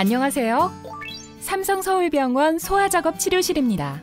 안녕하세요. 삼성서울병원 소아작업 치료실입니다.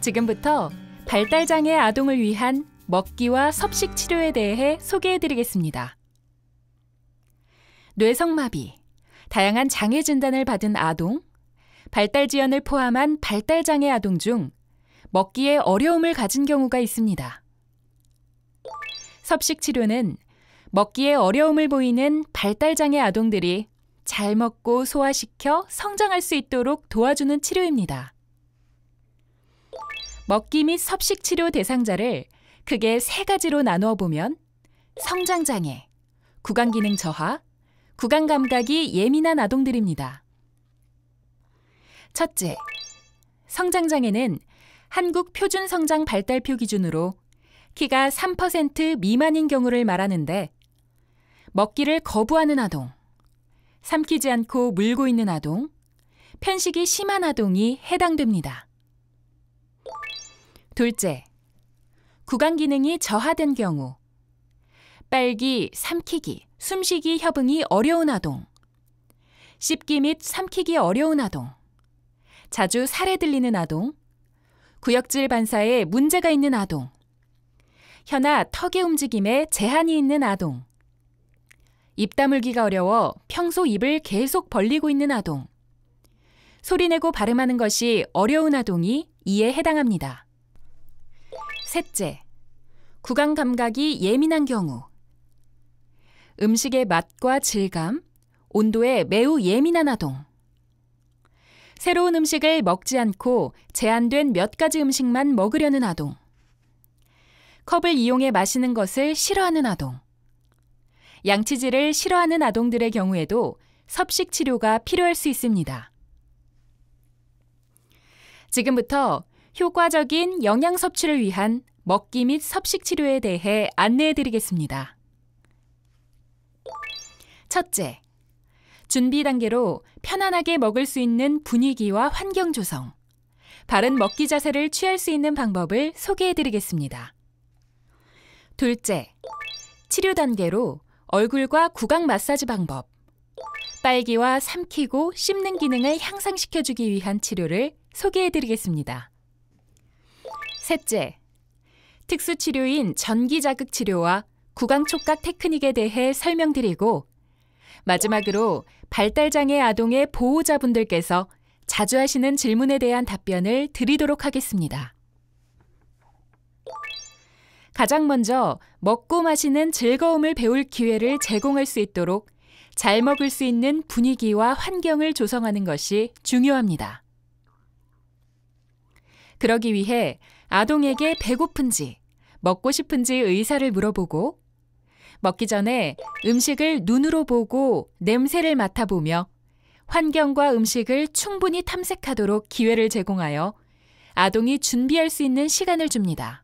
지금부터 발달장애 아동을 위한 먹기와 섭식 치료에 대해 소개해 드리겠습니다. 뇌성마비, 다양한 장애 진단을 받은 아동, 발달 지연을 포함한 발달장애 아동 중 먹기에 어려움을 가진 경우가 있습니다. 섭식 치료는 먹기에 어려움을 보이는 발달장애 아동들이 잘 먹고 소화시켜 성장할 수 있도록 도와주는 치료입니다. 먹기 및 섭식 치료 대상자를 크게 세 가지로 나누어 보면 성장장애, 구강기능 저하, 구강 감각이 예민한 아동들입니다. 첫째, 성장장애는 한국 표준 성장 발달표 기준으로 키가 3% 미만인 경우를 말하는데 먹기를 거부하는 아동, 삼키지 않고 물고 있는 아동, 편식이 심한 아동이 해당됩니다. 둘째, 구강 기능이 저하된 경우, 빨기, 삼키기, 숨쉬기, 협응이 어려운 아동, 씹기 및 삼키기 어려운 아동, 자주 살에 들리는 아동, 구역질 반사에 문제가 있는 아동, 혀나 턱의 움직임에 제한이 있는 아동, 입 다물기가 어려워 평소 입을 계속 벌리고 있는 아동, 소리내고 발음하는 것이 어려운 아동이 이에 해당합니다. 셋째, 구강 감각이 예민한 경우, 음식의 맛과 질감, 온도에 매우 예민한 아동, 새로운 음식을 먹지 않고 제한된 몇 가지 음식만 먹으려는 아동, 컵을 이용해 마시는 것을 싫어하는 아동, 양치질을 싫어하는 아동들의 경우에도 섭식 치료가 필요할 수 있습니다. 지금부터 효과적인 영양 섭취를 위한 먹기 및 섭식 치료에 대해 안내해 드리겠습니다. 첫째, 준비 단계로 편안하게 먹을 수 있는 분위기와 환경 조성, 바른 먹기 자세를 취할 수 있는 방법을 소개해 드리겠습니다. 둘째, 치료 단계로 얼굴과 구강 마사지 방법, 빨기와 삼키고 씹는 기능을 향상시켜주기 위한 치료를 소개해 드리겠습니다. 셋째, 특수 치료인 전기 자극 치료와 구강 촉각 테크닉에 대해 설명드리고 마지막으로 발달장애 아동의 보호자분들께서 자주 하시는 질문에 대한 답변을 드리도록 하겠습니다. 가장 먼저 먹고 마시는 즐거움을 배울 기회를 제공할 수 있도록 잘 먹을 수 있는 분위기와 환경을 조성하는 것이 중요합니다. 그러기 위해 아동에게 배고픈지, 먹고 싶은지 의사를 물어보고, 먹기 전에 음식을 눈으로 보고 냄새를 맡아보며 환경과 음식을 충분히 탐색하도록 기회를 제공하여 아동이 준비할 수 있는 시간을 줍니다.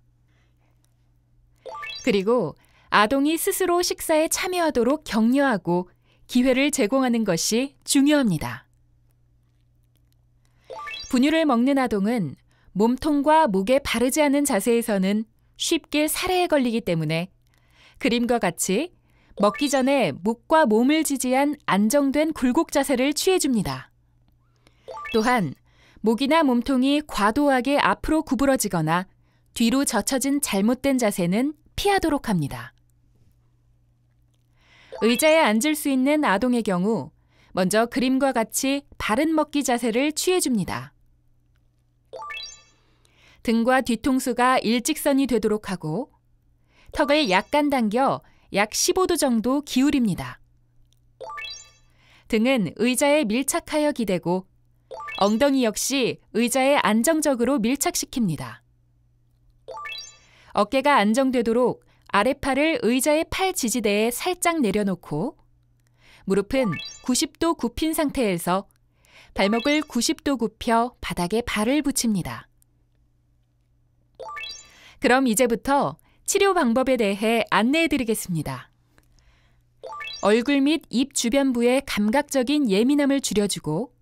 그리고 아동이 스스로 식사에 참여하도록 격려하고 기회를 제공하는 것이 중요합니다. 분유를 먹는 아동은 몸통과 목에 바르지 않은 자세에서는 쉽게 살해에 걸리기 때문에 그림과 같이 먹기 전에 목과 몸을 지지한 안정된 굴곡 자세를 취해줍니다. 또한 목이나 몸통이 과도하게 앞으로 구부러지거나 뒤로 젖혀진 잘못된 자세는 피하도록 합니다. 의자에 앉을 수 있는 아동의 경우 먼저 그림과 같이 바른 먹기 자세를 취해줍니다. 등과 뒤통수가 일직선이 되도록 하고 턱을 약간 당겨 약 15도 정도 기울입니다. 등은 의자에 밀착하여 기대고 엉덩이 역시 의자에 안정적으로 밀착시킵니다. 어깨가 안정되도록 아래팔을 의자의 팔 지지대에 살짝 내려놓고 무릎은 90도 굽힌 상태에서 발목을 90도 굽혀 바닥에 발을 붙입니다. 그럼 이제부터 치료 방법에 대해 안내해 드리겠습니다. 얼굴 및 입 주변부의 감각적인 예민함을 줄여주고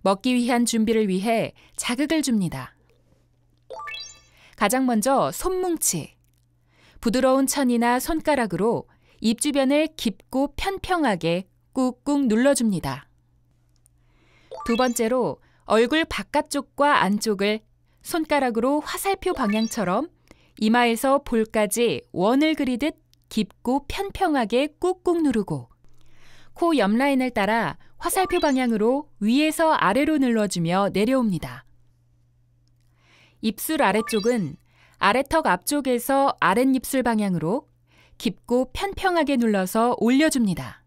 먹기 위한 준비를 위해 자극을 줍니다. 가장 먼저 손뭉치. 부드러운 천이나 손가락으로 입 주변을 깊고 편평하게 꾹꾹 눌러줍니다. 두 번째로 얼굴 바깥쪽과 안쪽을 손가락으로 화살표 방향처럼 이마에서 볼까지 원을 그리듯 깊고 편평하게 꾹꾹 누르고 코 옆라인을 따라 화살표 방향으로 위에서 아래로 눌러주며 내려옵니다. 입술 아래쪽은 아래턱 앞쪽에서 아랫입술 방향으로 깊고 편평하게 눌러서 올려줍니다.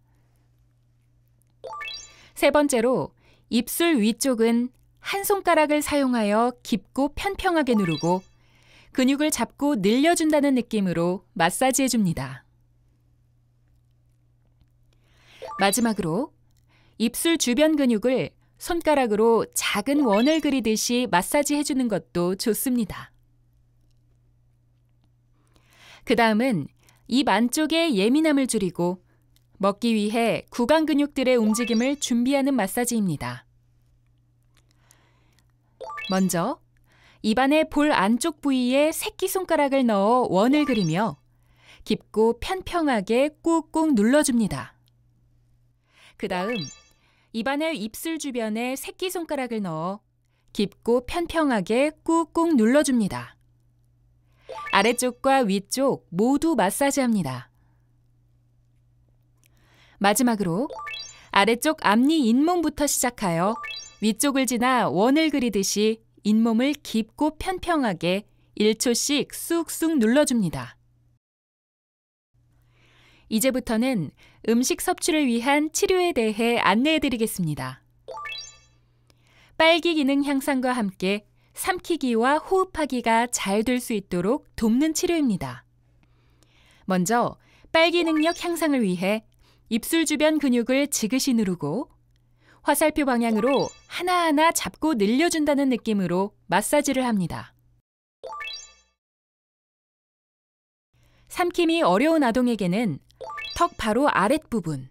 세 번째로 입술 위쪽은 한 손가락을 사용하여 깊고 편평하게 누르고 근육을 잡고 늘려준다는 느낌으로 마사지 해 줍니다. 마지막으로 입술 주변 근육을 손가락으로 작은 원을 그리듯이 마사지 해주는 것도 좋습니다. 그 다음은 입 안쪽의 예민함을 줄이고 먹기 위해 구강 근육들의 움직임을 준비하는 마사지입니다. 먼저 입안의 볼 안쪽 부위에 새끼손가락을 넣어 원을 그리며 깊고 편평하게 꾹꾹 눌러줍니다. 그 다음 입안의 입술 주변에 새끼손가락을 넣어 깊고 편평하게 꾹꾹 눌러줍니다. 아래쪽과 위쪽 모두 마사지합니다. 마지막으로 아래쪽 앞니 잇몸부터 시작하여 위쪽을 지나 원을 그리듯이 잇몸을 깊고 편평하게 1초씩 쑥쑥 눌러줍니다. 이제부터는 음식 섭취를 위한 치료에 대해 안내해 드리겠습니다. 빨기 기능 향상과 함께 삼키기와 호흡하기가 잘 될 수 있도록 돕는 치료입니다. 먼저 빨기 능력 향상을 위해 입술 주변 근육을 지그시 누르고 화살표 방향으로 하나하나 잡고 늘려준다는 느낌으로 마사지를 합니다. 삼킴이 어려운 아동에게는 턱 바로 아랫부분,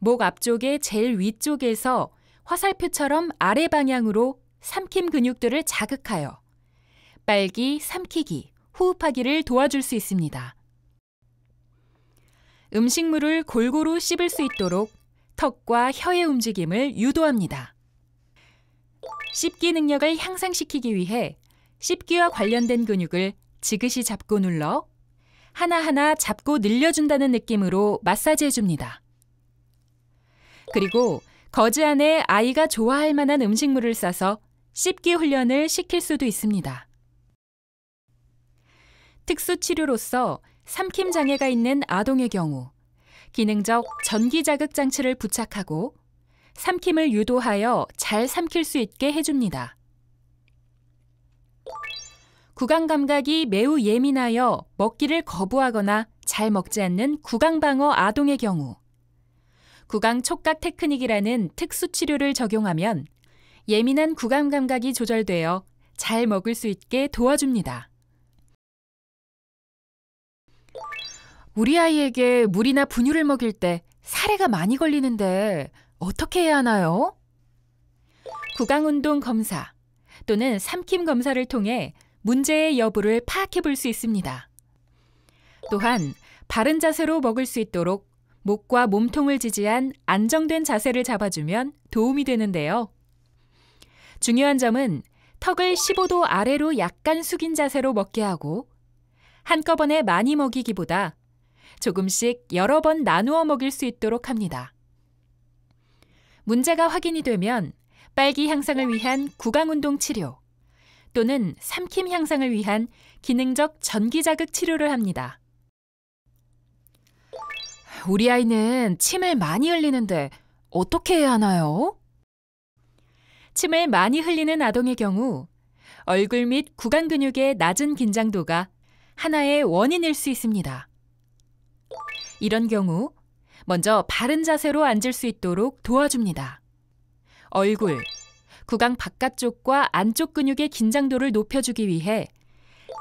목 앞쪽의 제일 위쪽에서 화살표처럼 아래 방향으로 삼킴 근육들을 자극하여 빨기, 삼키기, 호흡하기를 도와줄 수 있습니다. 음식물을 골고루 씹을 수 있도록 턱과 혀의 움직임을 유도합니다. 씹기 능력을 향상시키기 위해 씹기와 관련된 근육을 지그시 잡고 눌러 하나하나 잡고 늘려준다는 느낌으로 마사지해 줍니다. 그리고 거즈 안에 아이가 좋아할 만한 음식물을 싸서 씹기 훈련을 시킬 수도 있습니다. 특수 치료로서 삼킴 장애가 있는 아동의 경우 기능적 전기 자극 장치를 부착하고 삼킴을 유도하여 잘 삼킬 수 있게 해줍니다. 구강 감각이 매우 예민하여 먹기를 거부하거나 잘 먹지 않는 구강방어 아동의 경우 구강 촉각 테크닉이라는 특수 치료를 적용하면 예민한 구강 감각이 조절되어 잘 먹을 수 있게 도와줍니다. 우리 아이에게 물이나 분유를 먹일 때 사례가 많이 걸리는데 어떻게 해야 하나요? 구강운동 검사 또는 삼킴 검사를 통해 문제의 여부를 파악해 볼 수 있습니다. 또한 바른 자세로 먹을 수 있도록 목과 몸통을 지지한 안정된 자세를 잡아주면 도움이 되는데요. 중요한 점은 턱을 15도 아래로 약간 숙인 자세로 먹게 하고 한꺼번에 많이 먹이기보다 조금씩 여러 번 나누어 먹일 수 있도록 합니다. 문제가 확인이 되면 빨기 향상을 위한 구강운동 치료 또는 삼킴 향상을 위한 기능적 전기자극 치료를 합니다. 우리 아이는 침을 많이 흘리는데 어떻게 해야 하나요? 침을 많이 흘리는 아동의 경우 얼굴 및 구강 근육의 낮은 긴장도가 하나의 원인일 수 있습니다. 이런 경우 먼저 바른 자세로 앉을 수 있도록 도와줍니다. 얼굴, 구강 바깥쪽과 안쪽 근육의 긴장도를 높여주기 위해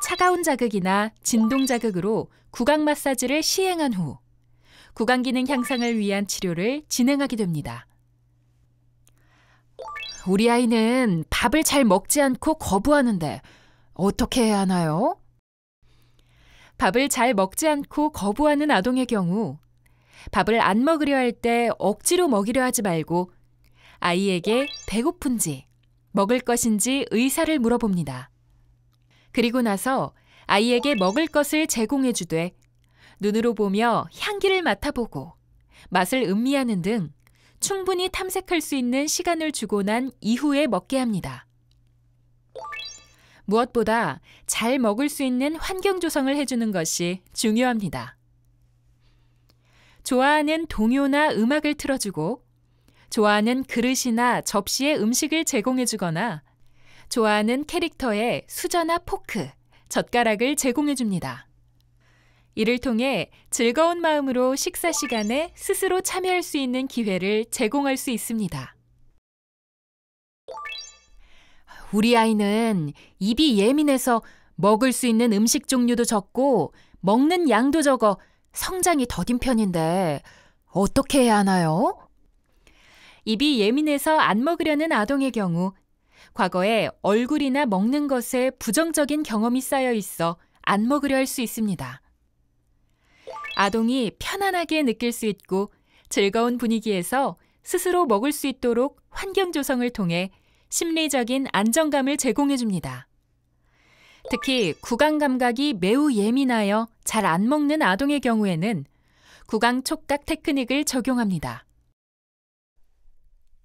차가운 자극이나 진동 자극으로 구강 마사지를 시행한 후 구강 기능 향상을 위한 치료를 진행하게 됩니다. 우리 아이는 밥을 잘 먹지 않고 거부하는데 어떻게 해야 하나요? 밥을 잘 먹지 않고 거부하는 아동의 경우 밥을 안 먹으려 할 때 억지로 먹이려 하지 말고 아이에게 배고픈지, 먹을 것인지 의사를 물어봅니다. 그리고 나서 아이에게 먹을 것을 제공해 주되 눈으로 보며 향기를 맡아보고 맛을 음미하는 등 충분히 탐색할 수 있는 시간을 주고 난 이후에 먹게 합니다. 무엇보다 잘 먹을 수 있는 환경 조성을 해주는 것이 중요합니다. 좋아하는 동요나 음악을 틀어주고, 좋아하는 그릇이나 접시에 음식을 제공해주거나, 좋아하는 캐릭터에 수저나 포크, 젓가락을 제공해줍니다. 이를 통해 즐거운 마음으로 식사 시간에 스스로 참여할 수 있는 기회를 제공할 수 있습니다. 우리 아이는 입이 예민해서 먹을 수 있는 음식 종류도 적고 먹는 양도 적어 성장이 더딘 편인데 어떻게 해야 하나요? 입이 예민해서 안 먹으려는 아동의 경우 과거에 얼굴이나 먹는 것에 부정적인 경험이 쌓여 있어 안 먹으려 할 수 있습니다. 아동이 편안하게 느낄 수 있고 즐거운 분위기에서 스스로 먹을 수 있도록 환경 조성을 통해 심리적인 안정감을 제공해 줍니다. 특히 구강 감각이 매우 예민하여 잘 안 먹는 아동의 경우에는 구강 촉각 테크닉을 적용합니다.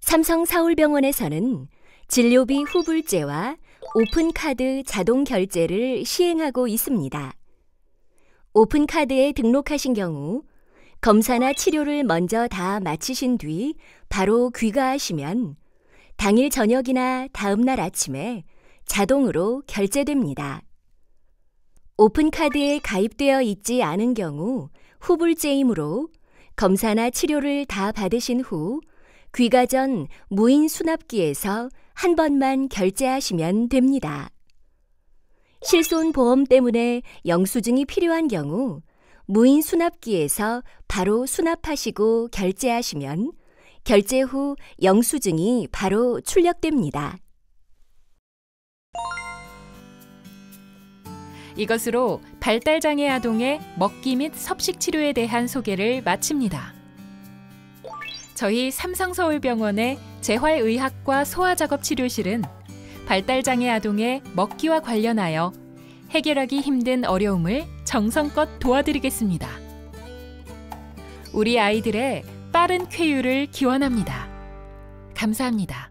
삼성 서울병원에서는 진료비 후불제와 오픈카드 자동 결제를 시행하고 있습니다. 오픈카드에 등록하신 경우 검사나 치료를 먼저 다 마치신 뒤 바로 귀가하시면 당일 저녁이나 다음날 아침에 자동으로 결제됩니다. 오픈카드에 가입되어 있지 않은 경우 후불제이므로 검사나 치료를 다 받으신 후 귀가 전 무인 수납기에서 한 번만 결제하시면 됩니다. 실손 보험 때문에 영수증이 필요한 경우 무인 수납기에서 바로 수납하시고 결제하시면 결제 후 영수증이 바로 출력됩니다. 이것으로 발달장애 아동의 먹기 및 섭식 치료에 대한 소개를 마칩니다. 저희 삼성서울병원의 재활의학과 소아작업치료실은 발달장애 아동의 먹기와 관련하여 해결하기 힘든 어려움을 정성껏 도와드리겠습니다. 우리 아이들의 빠른 쾌유를 기원합니다. 감사합니다.